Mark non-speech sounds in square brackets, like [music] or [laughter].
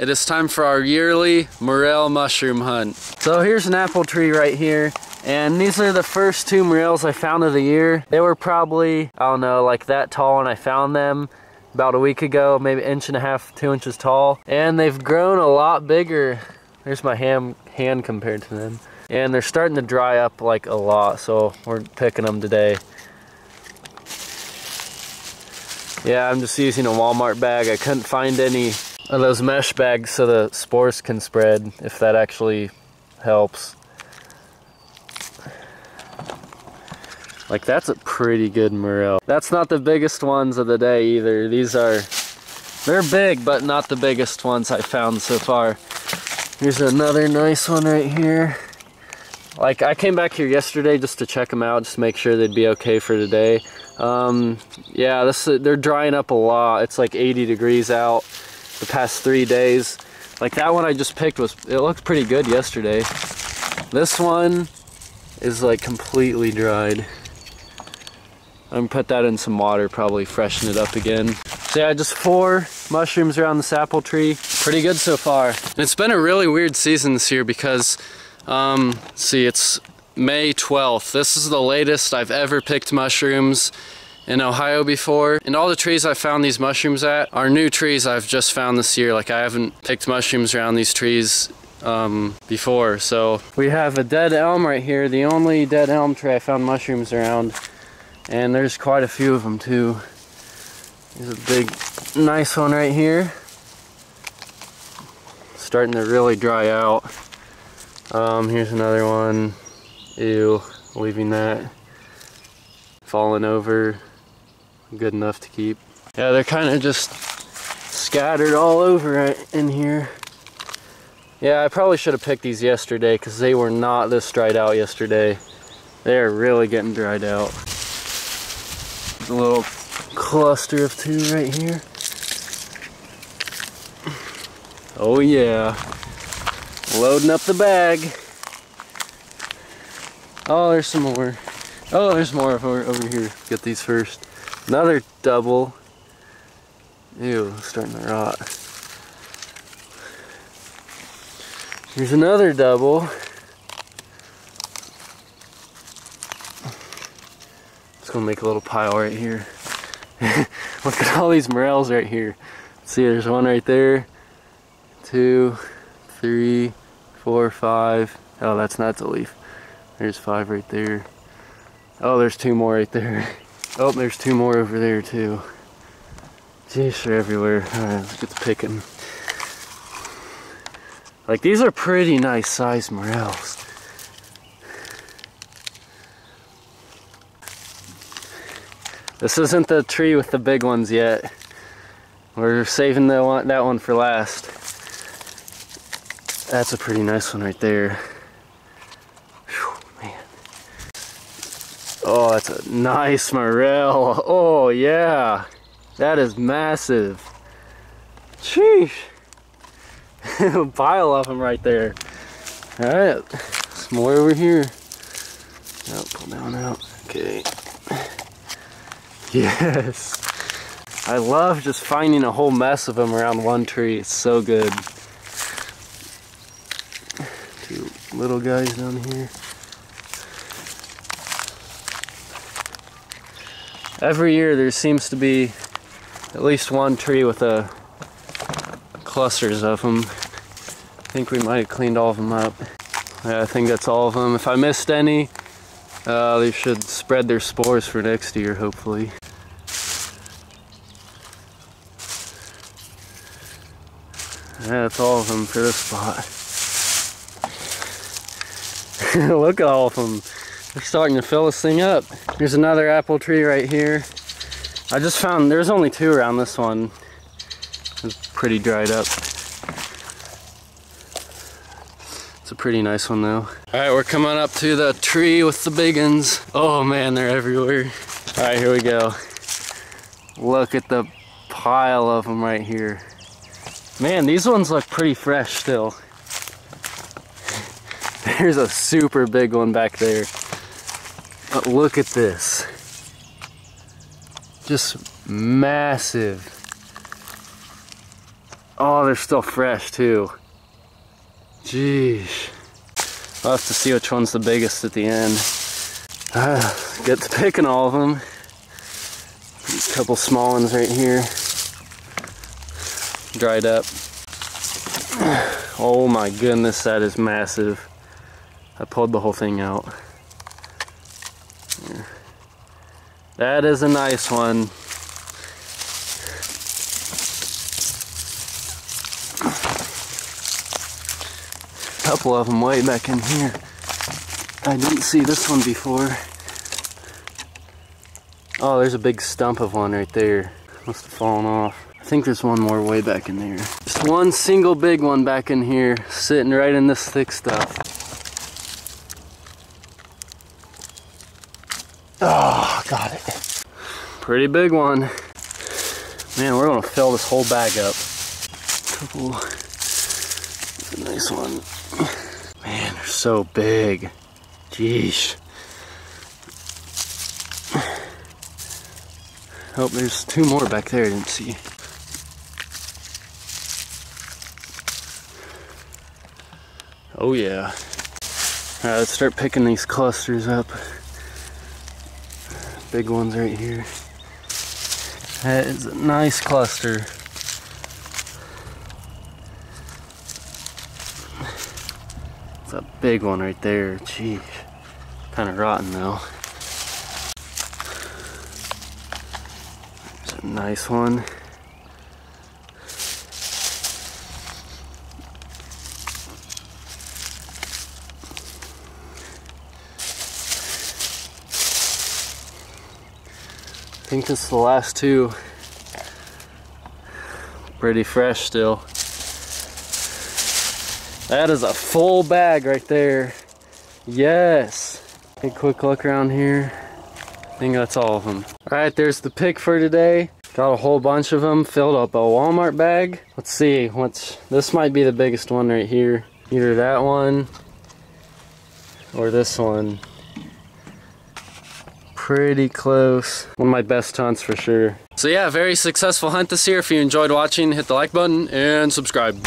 it is time for our yearly morel mushroom hunt. So here's an apple tree right here. And these are the first two morels I found of the year. They were probably, I don't know, like that tall when I found them about a week ago, maybe inch and a half, two inches tall. And they've grown a lot bigger. There's my ham, hand compared to them. And they're starting to dry up like a lot, so we're picking them today. Yeah, I'm just using a Walmart bag. I couldn't find any those mesh bags so the spores can spread, if that actually helps. Like that's a pretty good morel. That's not the biggest ones of the day either. These are, they're big, but not the biggest ones I found so far. Here's another nice one right here. Like I came back here yesterday just to check them out, just make sure they'd be okay for today. Um, yeah, this they're drying up a lot. It's like 80 degrees out the past three days. Like that one I just picked was, it looked pretty good yesterday. This one is like completely dried. I'm gonna put that in some water, probably freshen it up again. So yeah, just four mushrooms around this apple tree. Pretty good so far. It's been a really weird season this year because, um, see, it's May 12th. This is the latest I've ever picked mushrooms in Ohio before. And all the trees I found these mushrooms at are new trees I've just found this year. Like I haven't picked mushrooms around these trees um, before. So we have a dead elm right here, the only dead elm tree I found mushrooms around. And there's quite a few of them too. There's a big, nice one right here. Starting to really dry out. Um, here's another one. Ew, leaving that. Falling over. Good enough to keep. Yeah, they're kind of just scattered all over in here. Yeah, I probably should have picked these yesterday because they were not this dried out yesterday. They are really getting dried out There's a little cluster of two right here. Oh yeah. Loading up the bag. Oh, there's some more. Oh, there's more over, over here. Get these first. Another double. Ew, starting to rot. Here's another double. Just gonna make a little pile right here. [laughs] Look at all these morels right here. See, there's one right there. Two, three, four, five. Oh, that's not the leaf. There's five right there. Oh, there's two more right there. [laughs] Oh, there's two more over there too. Jeez, they're everywhere. Alright, let's get to picking. Like, these are pretty nice sized morels. This isn't the tree with the big ones yet. We're saving the one, that one for last. That's a pretty nice one right there. Whew, man. Oh, that's a nice morel. Oh, yeah. That is massive. Sheesh. [laughs] Pile of them right there. All right, some more over here. Oh, pull down out. Okay. Yes. I love just finding a whole mess of them around one tree. It's so good. Two little guys down here. Every year there seems to be at least one tree with a clusters of them. I think we might have cleaned all of them up. Yeah, I think that's all of them. If I missed any, uh, they should spread their spores for next year, hopefully. Yeah, that's all of them for this spot. [laughs] Look at all of them. They're starting to fill this thing up. Here's another apple tree right here. I just found, there's only two around this one. It's pretty dried up. It's a pretty nice one though. All right, we're coming up to the tree with the big ones. Oh man, they're everywhere. All right, here we go. Look at the pile of them right here. Man, these ones look pretty fresh still. [laughs] There's a super big one back there. But look at this. Just massive. Oh, they're still fresh too. Jeez. I'll have to see which one's the biggest at the end. Uh, get to picking all of them. A couple small ones right here. Dried up. [sighs] Oh my goodness, that is massive. I pulled the whole thing out. That is a nice one. A couple of them way back in here. I didn't see this one before. Oh, there's a big stump of one right there. Must have fallen off. I think there's one more way back in there. Just one single big one back in here, sitting right in this thick stuff. Oh, got it. Pretty big one. Man, we're gonna fill this whole bag up. Couple, a nice one. Man, they're so big. Jeez. Oh, there's two more back there I didn't see. Oh yeah. Alright, let's start picking these clusters up. Big ones right here. That is a nice cluster. It's a big one right there. Jeez. Kind of rotten though. It's a nice one. Think this is the last two. Pretty fresh still. That is a full bag right there. Yes. Take a quick look around here. I think that's all of them. All right, there's the pick for today. Got a whole bunch of them filled up a Walmart bag. Let's see, what's, this might be the biggest one right here. Either that one or this one. Pretty close. One of my best hunts for sure. So yeah, very successful hunt this year. If you enjoyed watching, hit the like button and subscribe.